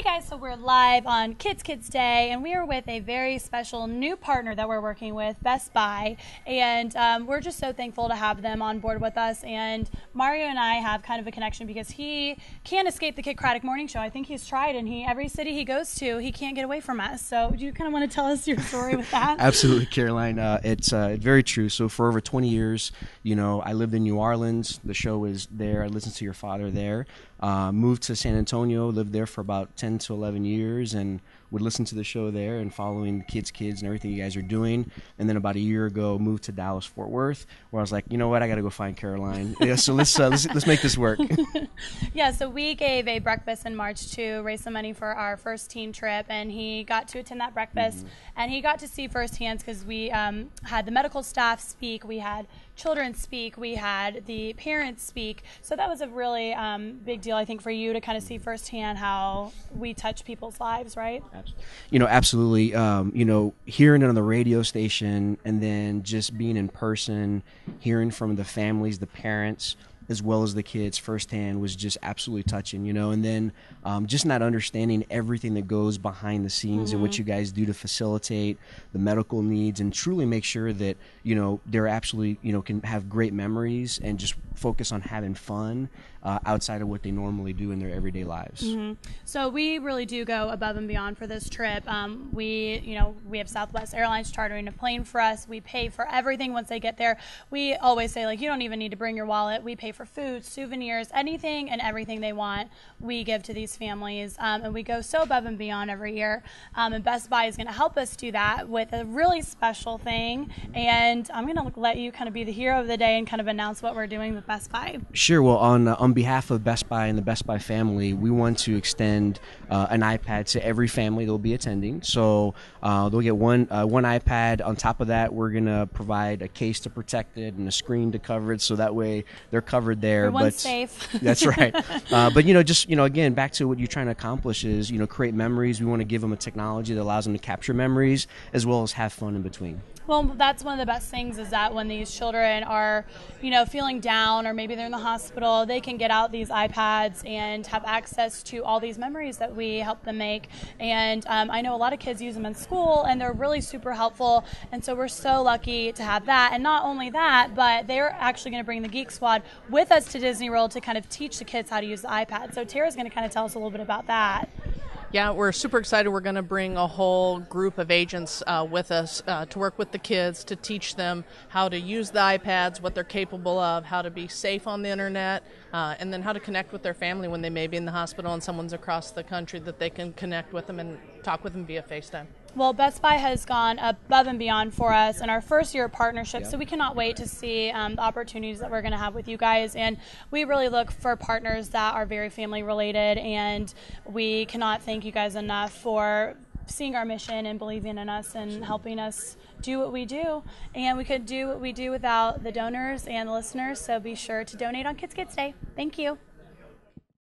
Hey guys, so we're live on Kidd's Kids Day, and we are with a very special new partner that we're working with, Best Buy, and um, we're just so thankful to have them on board with us. And Mario and I have kind of a connection because he can't escape the Kidd Kraddick Morning Show. I think he's tried, and he every city he goes to, he can't get away from us. So, do you kind of want to tell us your story with that? Absolutely, Caroline. Uh, it's uh, very true. So, for over 20 years, you know, I lived in New Orleans. The show is there. I listened to your father there. Uh, moved to San Antonio, lived there for about 10 to 11 years, and would listen to the show there and following Kidd's Kids and everything you guys are doing. And then about a year ago, moved to Dallas Fort Worth, where I was like, you know what, I got to go find Caroline. yeah, so let's, uh, let's let's make this work. yeah, so we gave a breakfast in March to raise some money for our first team trip, and he got to attend that breakfast, mm-hmm. and he got to see firsthand because we um, had the medical staff speak, we had children speak, we had the parents speak. So that was a really um, big deal, I think, for you to kind of see firsthand how we touch people's lives, right? You know, absolutely. Um, you know, hearing it on the radio station and then just being in person, hearing from the families, the parents, as well as the kids firsthand was just absolutely touching, you know. And then um, just not understanding everything that goes behind the scenes mm-hmm. and what mm-hmm. you guys do to facilitate the medical needs and truly make sure that you know they're absolutely you know can have great memories and just focus on having fun uh, outside of what they normally do in their everyday lives. Mm-hmm. So we really do go above and beyond for this trip. Um, we, you know, we have Southwest Airlines chartering a plane for us. We pay for everything once they get there. We always say like, you don't even need to bring your wallet. We pay for food, souvenirs, anything and everything they want. We give to these families, um, and we go so above and beyond every year. Um, and Best Buy is going to help us do that with a really special thing. And I'm going to let you kind of be the hero of the day and kind of announce what we're doing with Best Buy. Sure. Well, on uh, on behalf of Best Buy and the Best Buy family, we want to extend uh, an iPad to every family that will be attending. So uh, they'll get one uh, one iPad. On top of that, we're gonna provide a case to protect it and a screen to cover it, so that way they're covered there. Everyone's but safe. that's right. Uh, but you know, just you know, again, back to what you're trying to accomplish is you know create memories. We want to give them a technology that allows them to capture memories as well as have fun in between. Well, that's one of the best things is that when these children are, you know, feeling down or maybe they're in the hospital, they can get out these iPads and have access to all these memories that we help them make. And um, I know a lot of kids use them in school and they're really super helpful. And so we're so lucky to have that. And not only that, but they're actually going to bring the Geek Squad with us to Disney World to kind of teach the kids how to use the iPad. So Tara's going to kind of tell us a little bit about that. Yeah, we're super excited. We're going to bring a whole group of agents uh, with us uh, to work with the kids to teach them how to use the iPads, what they're capable of, how to be safe on the internet, uh, and then how to connect with their family when they may be in the hospital and someone's across the country that they can connect with them and talk with them via FaceTime. Well, Best Buy has gone above and beyond for us in our first year of partnership, yep. so we cannot wait to see um, the opportunities that we're going to have with you guys. And we really look for partners that are very family related, and we cannot thank you guys enough for seeing our mission and believing in us and helping us do what we do. And we could do what we do without the donors and the listeners, so be sure to donate on Kidd's Kids Day. Thank you.